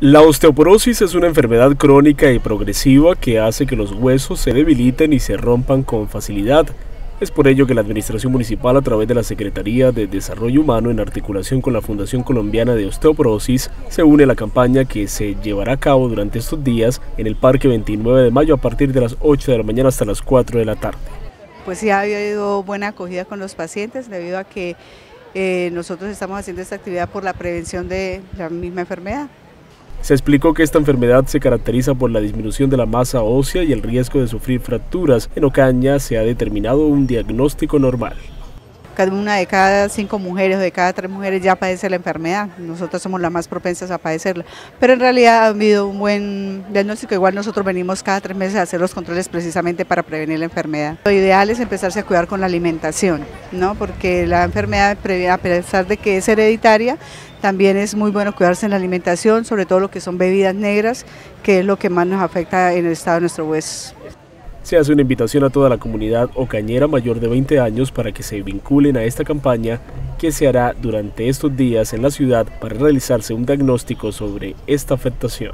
La osteoporosis es una enfermedad crónica y progresiva que hace que los huesos se debiliten y se rompan con facilidad. Es por ello que la Administración Municipal, a través de la Secretaría de Desarrollo Humano, en articulación con la Fundación Colombiana de Osteoporosis, se une a la campaña que se llevará a cabo durante estos días en el Parque 29 de Mayo a partir de las 8 de la mañana hasta las 4 de la tarde. Pues sí ha habido buena acogida con los pacientes debido a que eh, nosotros estamos haciendo esta actividad por la prevención de la misma enfermedad. Se explicó que esta enfermedad se caracteriza por la disminución de la masa ósea y el riesgo de sufrir fracturas. En Ocaña se ha determinado un diagnóstico normal. Cada una de cada cinco mujeres o de cada tres mujeres ya padece la enfermedad. Nosotros somos las más propensas a padecerla. Pero en realidad ha habido un buen diagnóstico. Igual nosotros venimos cada tres meses a hacer los controles precisamente para prevenir la enfermedad. Lo ideal es empezarse a cuidar con la alimentación, ¿no? porque la enfermedad, a pesar de que es hereditaria, también es muy bueno cuidarse en la alimentación, sobre todo lo que son bebidas negras, que es lo que más nos afecta en el estado de nuestro hueso. Se hace una invitación a toda la comunidad ocañera mayor de 20 años para que se vinculen a esta campaña que se hará durante estos días en la ciudad para realizarse un diagnóstico sobre esta afectación.